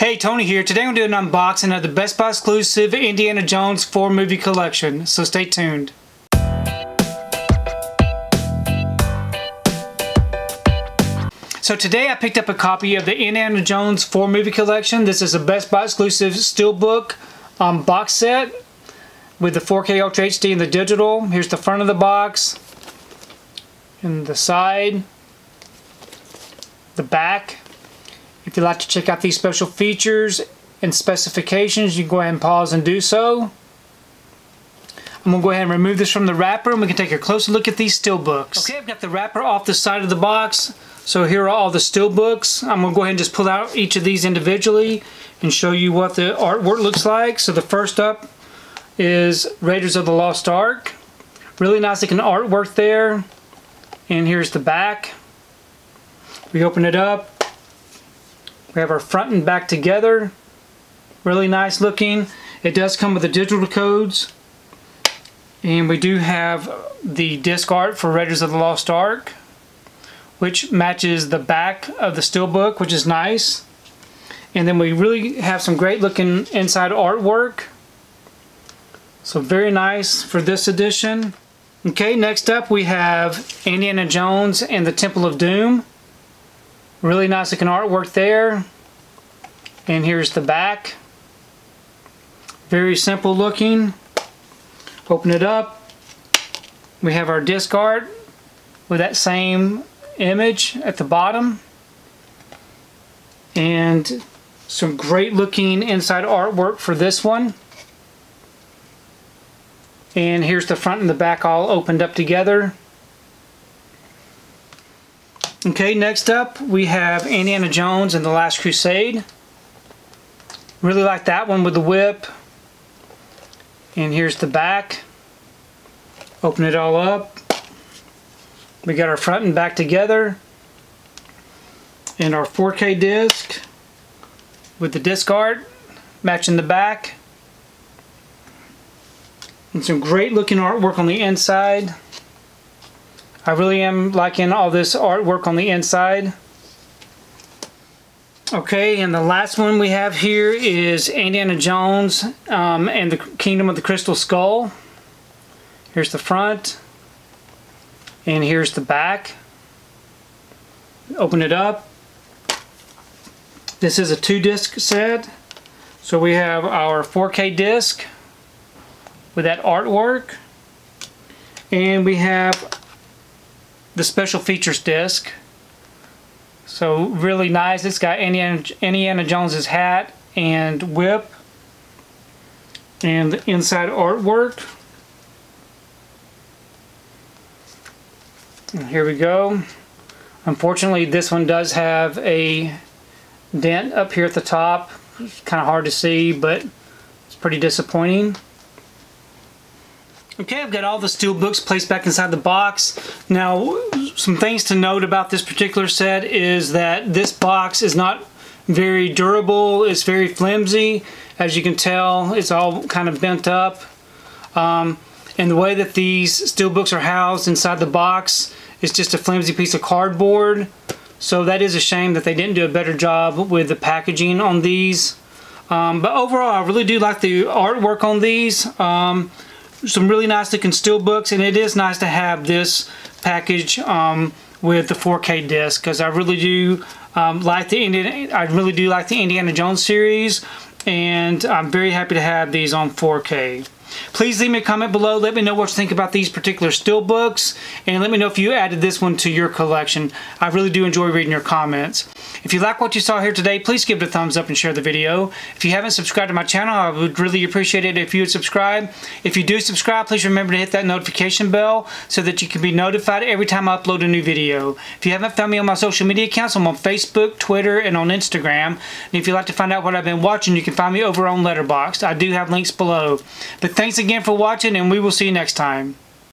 Hey, Tony here. Today I'm doing an unboxing of the Best Buy exclusive Indiana Jones 4 movie collection, so stay tuned. So today I picked up a copy of the Indiana Jones 4 movie collection. This is a Best Buy exclusive steelbook um, box set with the 4K Ultra HD and the digital. Here's the front of the box and the side, the back, if you'd like to check out these special features and specifications, you can go ahead and pause and do so. I'm going to go ahead and remove this from the wrapper and we can take a closer look at these steelbooks. Okay, I've got the wrapper off the side of the box. So here are all the steelbooks. I'm going to go ahead and just pull out each of these individually and show you what the artwork looks like. So the first up is Raiders of the Lost Ark. Really nice looking artwork there. And here's the back. We open it up. We have our front and back together. Really nice looking. It does come with the digital codes. And we do have the disc art for Raiders of the Lost Ark, which matches the back of the steelbook, which is nice. And then we really have some great looking inside artwork. So very nice for this edition. Okay, next up we have Indiana Jones and the Temple of Doom. Really nice looking artwork there. And here's the back. Very simple looking. Open it up. We have our disc art with that same image at the bottom. And some great looking inside artwork for this one. And here's the front and the back all opened up together. Okay, next up we have Indiana Jones and the Last Crusade. Really like that one with the whip. And here's the back. Open it all up. We got our front and back together. And our 4K disc with the disc art matching the back. And some great looking artwork on the inside. I really am liking all this artwork on the inside. Okay, and the last one we have here is Indiana Jones um, and the Kingdom of the Crystal Skull. Here's the front. And here's the back. Open it up. This is a two disc set. So we have our 4K disc with that artwork. And we have the special features disc. So really nice. It's got Indiana, Jones's hat and whip and the inside artwork. And here we go. Unfortunately, this one does have a dent up here at the top. It's kind of hard to see, but it's pretty disappointing. Okay, I've got all the steel books placed back inside the box. Now, some things to note about this particular set is that this box is not very durable. It's very flimsy. As you can tell, it's all kind of bent up. Um, and the way that these steel books are housed inside the box is just a flimsy piece of cardboard. So that is a shame that they didn't do a better job with the packaging on these. Um, but overall, I really do like the artwork on these. Um, some really nice looking steel books and it is nice to have this package um, with the 4K disc because I really do um, like the Indiana, I really do like the Indiana Jones series and I'm very happy to have these on 4K. Please leave me a comment below. Let me know what you think about these particular steel books and let me know if you added this one to your collection. I really do enjoy reading your comments. If you like what you saw here today, please give it a thumbs up and share the video. If you haven't subscribed to my channel, I would really appreciate it if you would subscribe. If you do subscribe, please remember to hit that notification bell so that you can be notified every time I upload a new video. If you haven't found me on my social media accounts, I'm on Facebook, Twitter, and on Instagram. And if you'd like to find out what I've been watching, you can find me over on Letterboxd. I do have links below. But thanks again for watching, and we will see you next time.